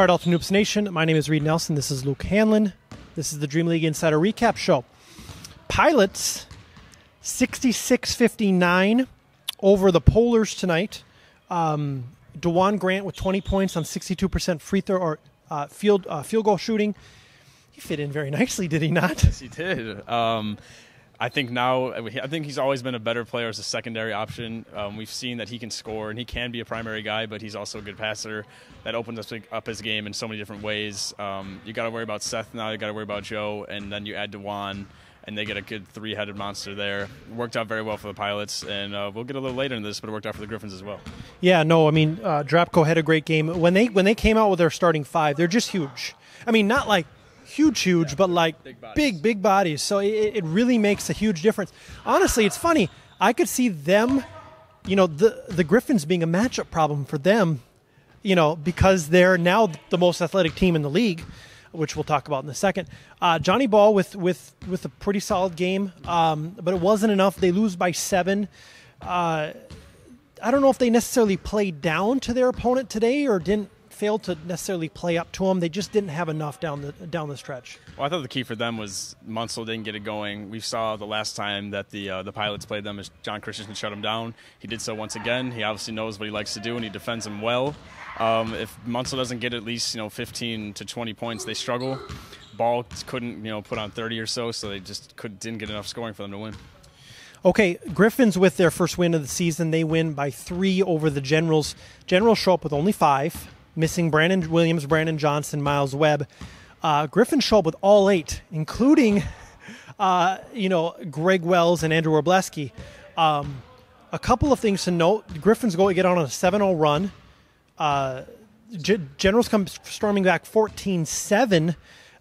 All right, Ultimate Hoops Nation. My name is Reed Nelson. This is Luke Hanlon. This is the Dream League Insider Recap Show. Pilots 66 59 over the Polars tonight. Um, Dewan Grant with 20 points on 62% free throw or uh, field uh, field goal shooting. He fit in very nicely, did he not? Yes, he did. Um, I think now, I think he's always been a better player as a secondary option. Um, we've seen that he can score and he can be a primary guy, but he's also a good passer. That opens up his game in so many different ways. Um, you got to worry about Seth now. You got to worry about Joe, and then you add Dewan, and they get a good three-headed monster there. It worked out very well for the Pilots, and uh, we'll get a little later in this, but it worked out for the Griffins as well. Yeah, no, I mean uh, Drapko had a great game when they when they came out with their starting five. They're just huge. I mean, not like huge, huge, yeah, but like big, big, big, bodies. So it, it really makes a huge difference. Honestly, it's funny. I could see them, you know, the the Griffins being a matchup problem for them, you know, because they're now the most athletic team in the league, which we'll talk about in a second. Uh, Johnny Ball with with with a pretty solid game, um, but it wasn't enough. They lose by seven. Uh, I don't know if they necessarily played down to their opponent today or didn't failed to necessarily play up to them. They just didn't have enough down the down the stretch. Well, I thought the key for them was Munsell didn't get it going. We saw the last time that the uh, the pilots played them as John Christensen shut them down. He did so once again. He obviously knows what he likes to do and he defends them well. Um, if Munsell doesn't get at least you know 15 to 20 points, they struggle. Ball couldn't you know put on 30 or so, so they just could didn't get enough scoring for them to win. Okay, Griffins with their first win of the season, they win by three over the Generals. Generals show up with only five missing Brandon Williams, Brandon Johnson, Miles Webb. Uh, Griffin up with all eight, including, uh, you know, Greg Wells and Andrew Wrobleski. Um, a couple of things to note: Griffins go get on a 7-0 run. Uh, G- Generals come storming back 14-7.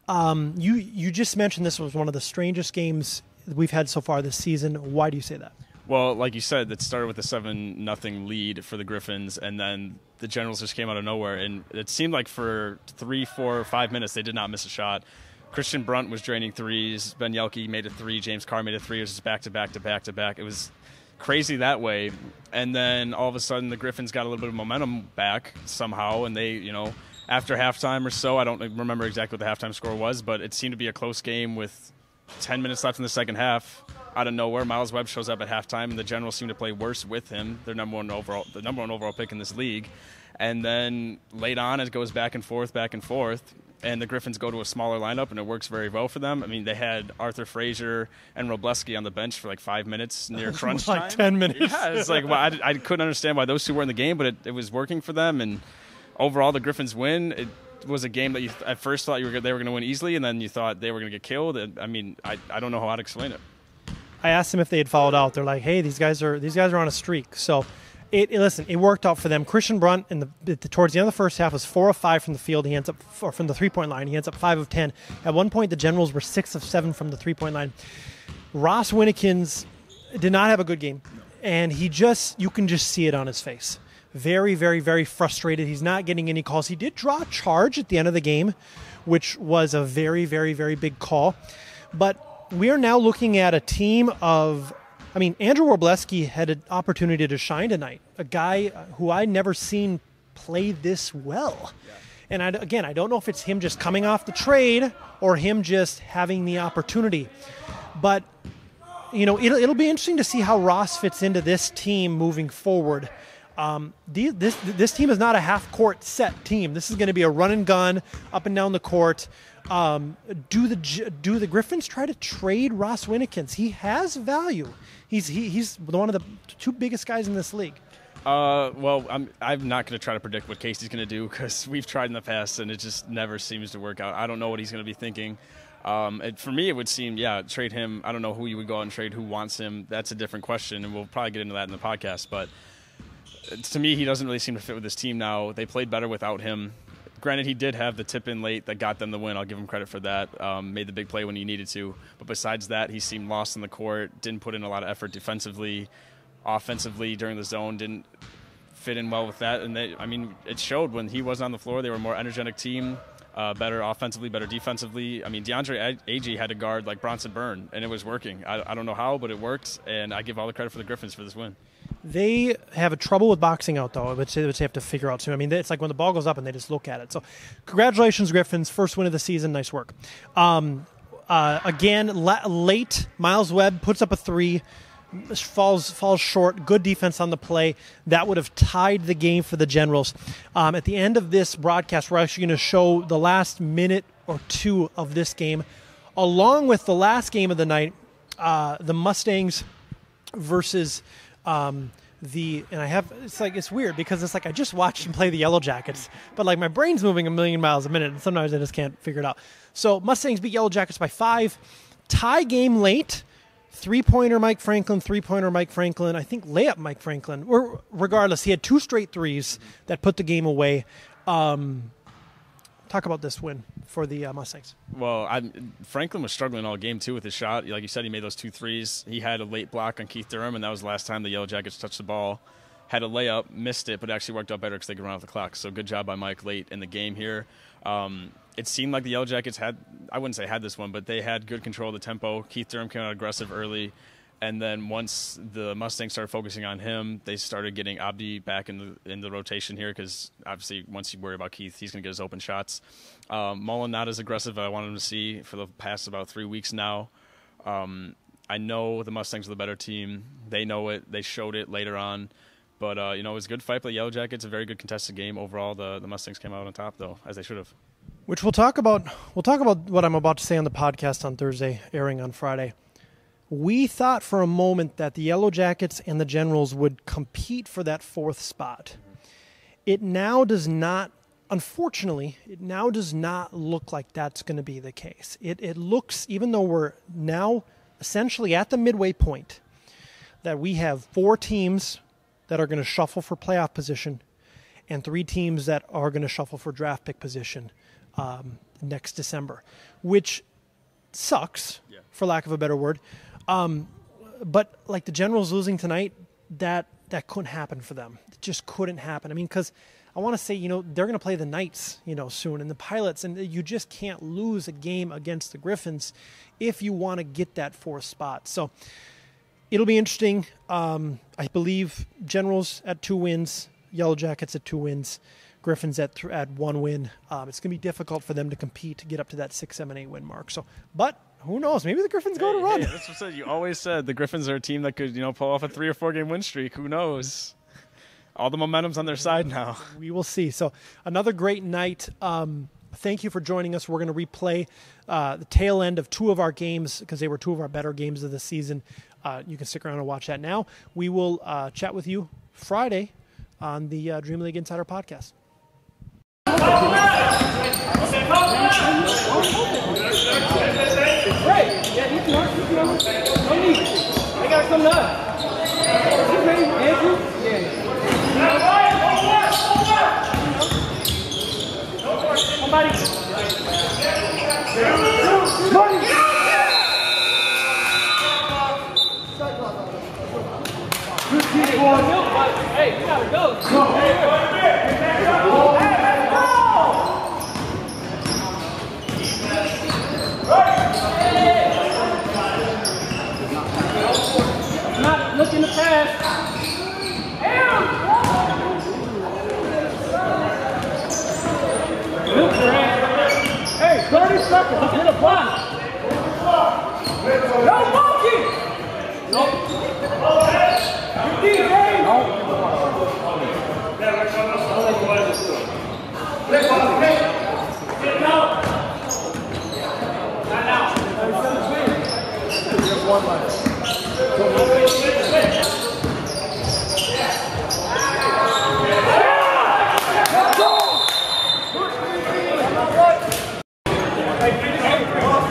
Um, you you just mentioned this was one of the strangest games we've had so far this season. Why do you say that? Well, like you said, it started with a seven nothing lead for the Griffins, and then the Generals just came out of nowhere, and it seemed like for three, four, five minutes they did not miss a shot. Christian Brunt was draining threes. Ben Yelke made a three. James Carr made a three. It was just back to back to back to back. It was crazy that way. And then all of a sudden the Griffins got a little bit of momentum back somehow, and they, you know, after halftime or so, I don't remember exactly what the halftime score was, but it seemed to be a close game with 10 minutes left in the second half out of nowhere, Miles Webb shows up at halftime, and the Generals seem to play worse with him. Their number one overall, the number one overall pick in this league. And then late on, it goes back and forth, back and forth. And the Griffins go to a smaller lineup, and it works very well for them. I mean, they had Arthur Frazier and Wrobleski on the bench for like five minutes near crunch like time. ten minutes. Yeah, it's like well, I, I couldn't understand why those two were in the game, but it, it was working for them. And overall, the Griffins win. It, was a game that you at first thought you were they were going to win easily, and then you thought they were going to get killed. I mean, I, I don't know how to explain it. I asked them if they had followed out. They're like, "Hey, these guys are these guys are on a streak." So, it, it listen, it worked out for them. Christian Brunt in the, the, towards the end of the first half was four of five from the field. He ends up or from the three point line. He ends up five of ten. At one point, the Generals were six of seven from the three point line. Ross Winnekins did not have a good game, and he just you can just see it on his face. Very, very, very frustrated. He's not getting any calls. He did draw a charge at the end of the game, which was a very, very, very big call, but we are now looking at a team of I mean, Andrew Wrobleski had an opportunity to shine tonight. A guy uh, who I never seen play this well. Yeah. And I, again, I don't know if it's him just coming off the trade or him just having the opportunity. But you know, it'll, it'll be interesting to see how Ross fits into this team moving forward. Um, this this team is not a half court set team. This is going to be a run and gun up and down the court. Um, do the do the Griffins try to trade Ross Winnekins? He has value. He's he, he's one of the two biggest guys in this league. Uh, well, I'm I'm not going to try to predict what Casey's going to do because we've tried in the past and it just never seems to work out. I don't know what he's going to be thinking. Um, it, for me, it would seem, yeah, trade him. I don't know who you would go out and trade, who wants him. That's a different question, and we'll probably get into that in the podcast. But to me, he doesn't really seem to fit with this team now. They played better without him. Granted, he did have the tip in late that got them the win. I'll give him credit for that. Um, made the big play when he needed to. But besides that, he seemed lost in the court. Didn't put in a lot of effort defensively, offensively during the zone. Didn't fit in well with that. And they, I mean, it showed when he wasn't on the floor. They were a more energetic team. Uh, better offensively, better defensively. I mean, DeAndre Agee had to guard like Bronson Byrne, and it was working. I, I don't know how, but it worked, and I give all the credit for the Griffins for this win. They have a trouble with boxing out though, which, which they have to figure out soon. I mean, it's like when the ball goes up and they just look at it. So, congratulations, Griffins! First win of the season. Nice work. Um, uh, again, la- late Miles Webb puts up a three, falls falls short. Good defense on the play that would have tied the game for the Generals. Um, at the end of this broadcast, we're actually going to show the last minute or two of this game, along with the last game of the night, uh, the Mustangs versus. Um, the and I have it's like it's weird because it's like I just watched him play the Yellow Jackets, but like my brain's moving a million miles a minute, and sometimes I just can't figure it out. So Mustangs beat Yellow Jackets by five. Tie game late. Three pointer Mike Franklin, three pointer Mike Franklin. I think layup Mike Franklin. Or regardless, he had two straight threes that put the game away. Um, talk about this win for the uh, Mustangs. Well, I, Franklin was struggling all game too with his shot. Like you said, he made those two threes. He had a late block on Keith Durham, and that was the last time the Yellow Jackets touched the ball. Had a layup, missed it, but it actually worked out better because they could run off the clock. So good job by Mike late in the game here. Um, it seemed like the Yellow Jackets had, I wouldn't say had this one, but they had good control of the tempo. Keith Durham came out aggressive early. And then once the Mustangs started focusing on him, they started getting Abdi back in the in the rotation here because obviously once you worry about Keith, he's going to get his open shots. Um, Mullen not as aggressive as I wanted him to see for the past about three weeks now. Um, I know the Mustangs are the better team. They know it. They showed it later on. But uh, you know, it was a good fight by the Yellow Jackets. A very good contested game overall. The the Mustangs came out on top though, as they should have. Which we'll talk about. We'll talk about what I'm about to say on the podcast on Thursday, airing on Friday. We thought for a moment that the Yellow Jackets and the Generals would compete for that fourth spot. It now does not, unfortunately, it now does not look like that's going to be the case. It, it looks, even though we're now essentially at the midway point, that we have four teams that are going to shuffle for playoff position and three teams that are going to shuffle for draft pick position um, next December, which sucks, yeah. for lack of a better word. Um, but like the Generals losing tonight, that that couldn't happen for them. It just couldn't happen. I mean, because I want to say, you know, they're going to play the Knights, you know, soon, and the Pilots, and you just can't lose a game against the Griffins if you want to get that fourth spot. So it'll be interesting. Um, I believe Generals at two wins, Yellow Jackets at two wins. Griffins at th- at one win. Um, it's going to be difficult for them to compete to get up to that six, seven, eight win mark. So, but who knows? Maybe the Griffins go to run. Hey, that's what I said. You always said the Griffins are a team that could, you know, pull off a three or four game win streak. Who knows? All the momentum's on their side now. We will see. So another great night. Um, thank you for joining us. We're going to replay uh, the tail end of two of our games because they were two of our better games of the season. Uh, you can stick around and watch that now. We will uh, chat with you Friday on the uh, Dream League Insider podcast. Yeah, he's not. He's not. No need. They gotta come to us. Okay, Andrew? Yeah. Somebody. Money. Hey, you gotta go. looking to 30 seconds. Hit a block. No monkey. Nope. You did, hey. Get out. Not out. There's one left. Hey, hey,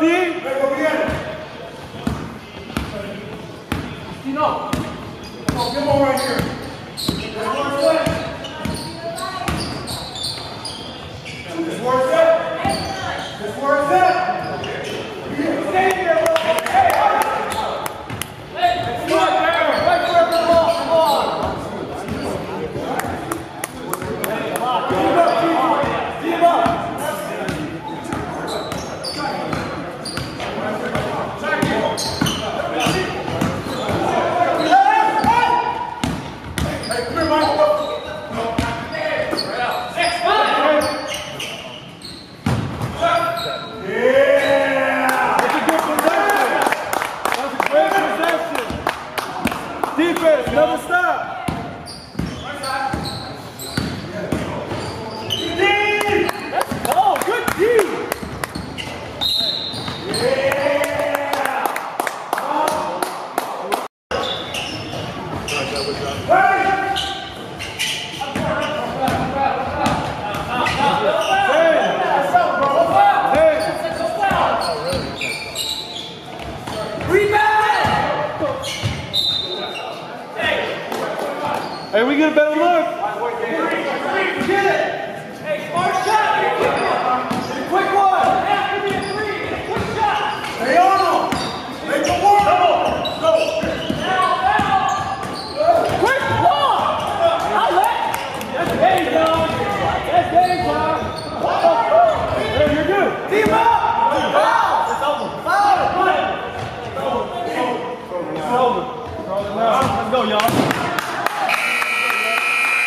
de